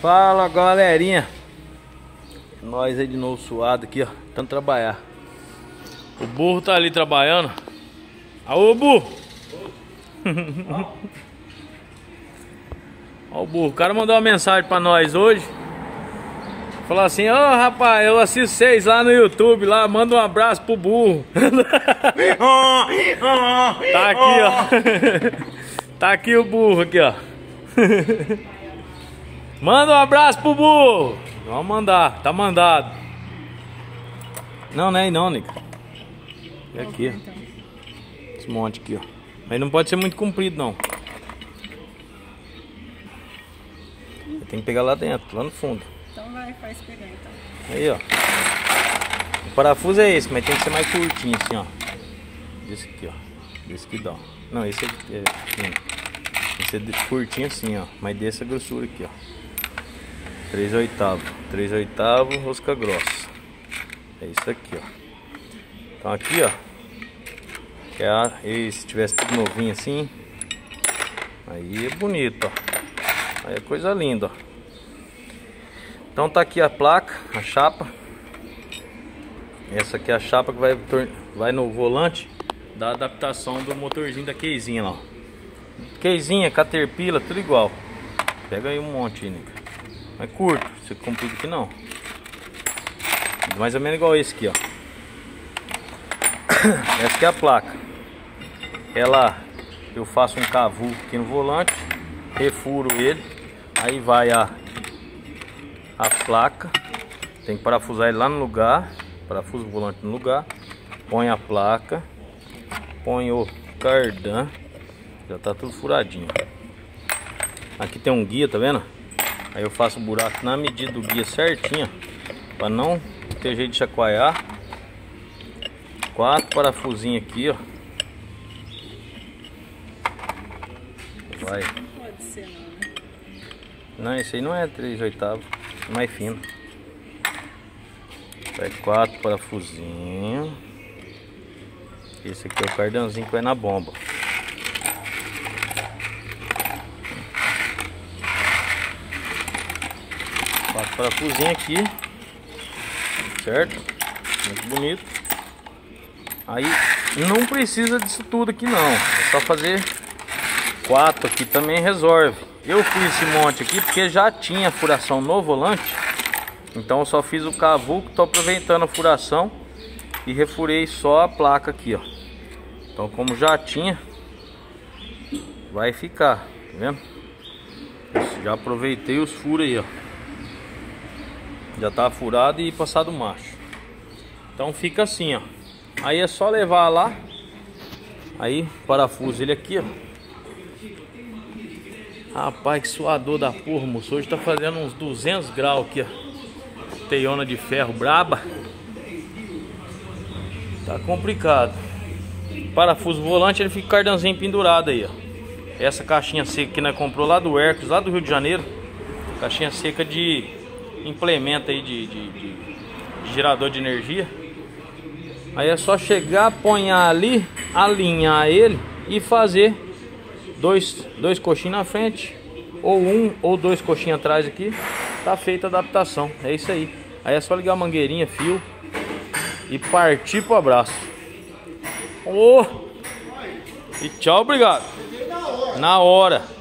Fala galerinha. Nós aí de novo suado aqui, ó. Tentando trabalhar. O burro tá ali trabalhando. Aô burro. Ó o burro, o cara mandou uma mensagem pra nós hoje. Falou assim, ô oh, rapaz, eu assisto vocês lá no YouTube lá, manda um abraço pro burro. Tá aqui, ó. Tá aqui o burro aqui, ó Manda um abraço pro burro. Vamos mandar, tá mandado. Não, não é aí não, Nica. É aqui, ó. Esse monte aqui, ó. Mas não pode ser muito comprido, não. Tem que pegar lá dentro, lá no fundo. Então vai, faz pegar então. Aí, ó. O parafuso é esse, mas tem que ser mais curtinho assim, ó. Esse aqui, ó. Esse aqui dá. Não, esse é assim. Esse é curtinho assim, ó. Mas dessa grossura aqui, ó. 3 oitavos 3 oitavos rosca grossa. É isso aqui ó. Então aqui ó. É a, e se tivesse tudo novinho assim aí é bonito ó. Aí é coisa linda ó. Então tá aqui a placa a chapa. Essa aqui é a chapa que vai, vai no volante da adaptação do motorzinho da queizinha lá queizinha, caterpillar, tudo igual. Pega aí um monte né? É curto, você comprido aqui não. Mais ou menos igual esse aqui, ó. Essa aqui é a placa. Ela, eu faço um cavu aqui no volante, refuro ele, aí vai a, a placa, tem que parafusar ele lá no lugar, parafuso o volante no lugar, põe a placa, põe o cardan, já tá tudo furadinho. Aqui tem um guia, tá vendo? Aí eu faço o buraco na medida do guia certinho, para não ter jeito de chacoalhar. Quatro parafusinhos aqui, ó. Vai. Pode ser não, né? Não, esse aí não é 3 oitavos, é mais fino. Vai quatro parafusinhos. Esse aqui é o cardanzinho que vai na bomba. Quatro parafusinhos aqui. Certo? Muito bonito. Aí não precisa disso tudo aqui não. É só fazer quatro aqui também resolve. Eu fiz esse monte aqui porque já tinha furação no volante. Então eu só fiz o cavuco, tô aproveitando a furação e refurei só a placa aqui, ó. Então como já tinha, vai ficar, tá vendo? Já aproveitei os furos aí, ó. Já tá furado e passado macho. Então fica assim, ó. Aí é só levar lá. Aí, parafuso ele aqui, ó. Rapaz, que suador da porra, moço. Hoje tá fazendo uns 200 graus aqui, ó. Teiona de ferro braba. Tá complicado. Parafuso volante, ele fica cardanzinho pendurado aí, ó. Essa caixinha seca que nós comprou lá do Hercules, lá do Rio de Janeiro. Caixinha seca de implemento aí de, de, de, de gerador de energia. Aí é só chegar, apanhar ali, alinhar ele e fazer dois, dois coxinhos na frente, ou um ou dois coxinhos atrás aqui, tá feita a adaptação. É isso aí. Aí é só ligar a mangueirinha, fio e partir pro abraço. Oh! E tchau, obrigado. Na hora.